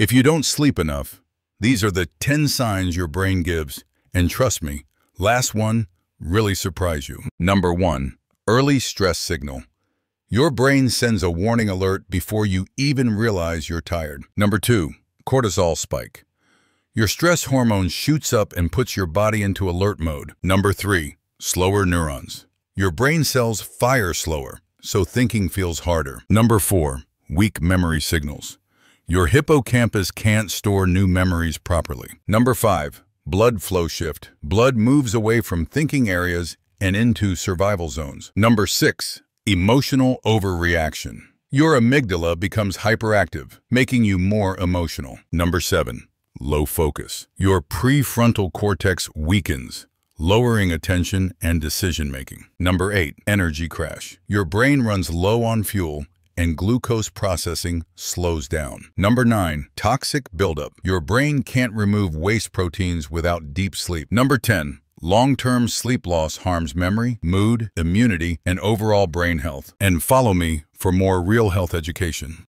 If you don't sleep enough, these are the 10 signs your brain gives. And trust me, last one really surprise you. Number one, early stress signal. Your brain sends a warning alert before you even realize you're tired. Number two, cortisol spike. Your stress hormone shoots up and puts your body into alert mode. Number three, slower neurons. Your brain cells fire slower, so thinking feels harder. Number four, weak memory signals. Your hippocampus can't store new memories properly. Number five, blood flow shift. Blood moves away from thinking areas and into survival zones. Number six, emotional overreaction. Your amygdala becomes hyperactive, making you more emotional. Number seven, low focus. Your prefrontal cortex weakens, lowering attention and decision-making. Number eight, energy crash. Your brain runs low on fuel and glucose processing slows down. Number nine, toxic buildup. Your brain can't remove waste proteins without deep sleep. Number 10, long-term sleep loss harms memory, mood, immunity, and overall brain health. And follow me for more real health education.